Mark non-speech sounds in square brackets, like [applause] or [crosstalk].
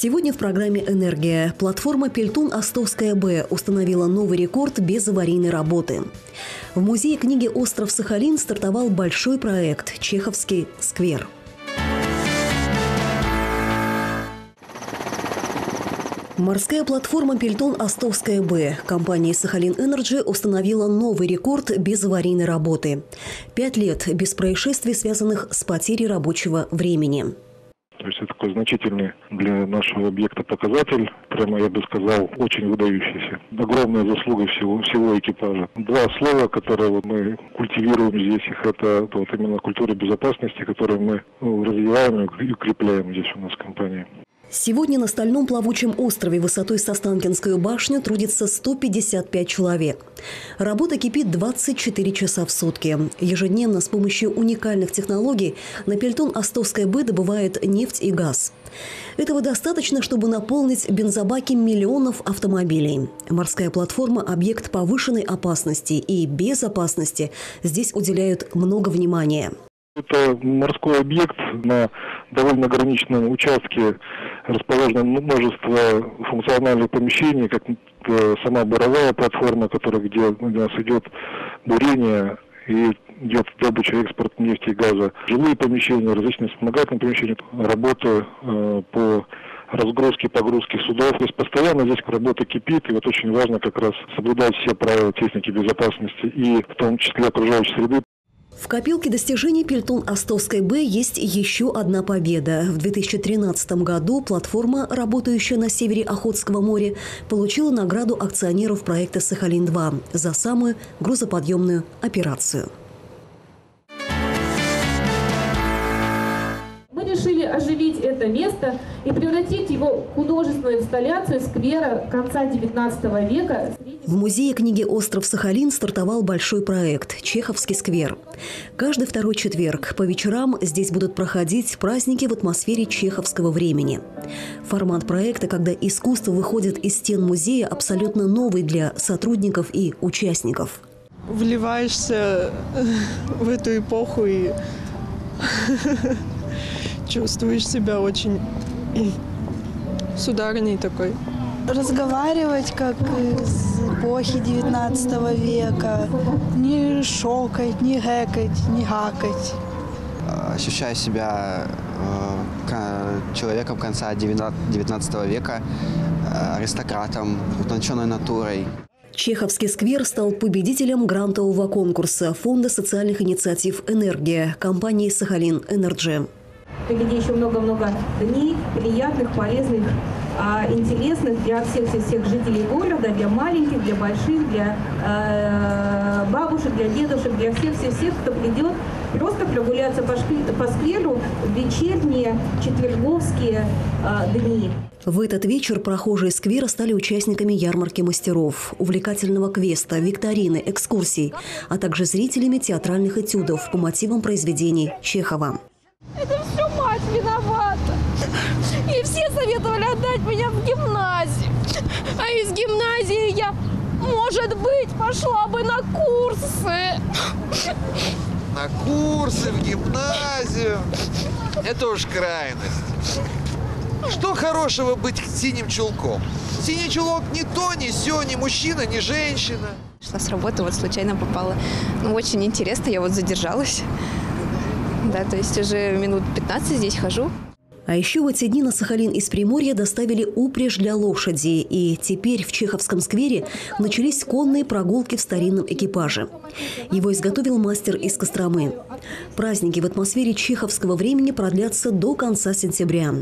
Сегодня в программе «Энергия» платформа «Пильтун-Астохская-Б» установила новый рекорд безаварийной работы. В музее книги «Остров Сахалин» стартовал большой проект «Чеховский сквер». Морская платформа «Пильтун-Астохская-Б» компании «Sakhalin Energy» установила новый рекорд безаварийной работы. Пять лет без происшествий, связанных с потерей рабочего времени. То есть это такой значительный для нашего объекта показатель, прямо я бы сказал, очень выдающийся. Огромная заслуга всего, всего экипажа. Два слова, которые вот мы культивируем здесь, их это вот именно культура безопасности, которую мы ну, развиваем и укрепляем здесь у нас в компании. Сегодня на Стальном плавучем острове высотой со Станкинскую башню трудится 155 человек. Работа кипит 24 часа в сутки. Ежедневно с помощью уникальных технологий на Пельтон Остовская Б добывает нефть и газ. Этого достаточно, чтобы наполнить бензобаки миллионов автомобилей. Морская платформа – объект повышенной опасности и безопасности. Здесь уделяют много внимания. Это морской объект на довольно ограниченном участке расположено множество функциональных помещений, как э, сама буровая платформа, которая, где у нас идет бурение и идет добыча экспорт нефти и газа, жилые помещения, различные вспомогательные помещения, работа э, по разгрузке, погрузке судов. То есть постоянно здесь работа кипит, и вот очень важно как раз соблюдать все правила техники безопасности и в том числе окружающей среды. В копилке достижений Пельтон Астовской Б есть еще одна победа. В 2013 году платформа, работающая на севере Охотского моря, получила награду акционеров проекта «Сахалин-2» за самую грузоподъемную операцию. Место и превратить его в художественную инсталляцию сквера конца XIX века. В музее книги «Остров Сахалин» стартовал большой проект «Чеховский сквер». Каждый второй четверг по вечерам здесь будут проходить праздники в атмосфере чеховского времени. Формат проекта, когда искусство выходит из стен музея, абсолютно новый для сотрудников и участников. Вливаешься в эту эпоху и [laughs] чувствуешь себя очень сударыней такой. Разговаривать как из эпохи 19 века, не шокать, не гэкать, не гакать. Ощущаю себя э, человеком конца 19 века, э, аристократом, утонченной натурой. Чеховский сквер стал победителем грантового конкурса Фонда социальных инициатив «Энергия» компании «Sakhalin Energy». Впереди еще много-много дней приятных, полезных, а, интересных для всех-всех жителей города, для маленьких, для больших, для э, бабушек, для дедушек, для всех-всех-всех, кто придет просто прогуляться по, шпи, по скверу в вечерние четверговские э, дни. В этот вечер прохожие сквера стали участниками ярмарки мастеров, увлекательного квеста, викторины, экскурсий, а также зрителями театральных этюдов по мотивам произведений Чехова. Виновата. И все советовали отдать меня в гимназию. А из гимназии я, может быть, пошла бы на курсы. На курсы, в гимназию. Это уж крайность. Что хорошего быть синим чулком? Синий чулок ни то, ни сё, ни мужчина, ни женщина. Шла с работы, вот случайно попала. Ну, очень интересно, я вот задержалась. Да, то есть уже минут 15 здесь хожу. А еще в эти дни на Сахалин из Приморья доставили упряжь для лошади. И теперь в Чеховском сквере начались конные прогулки в старинном экипаже. Его изготовил мастер из Костромы. Праздники в атмосфере чеховского времени продлятся до конца сентября.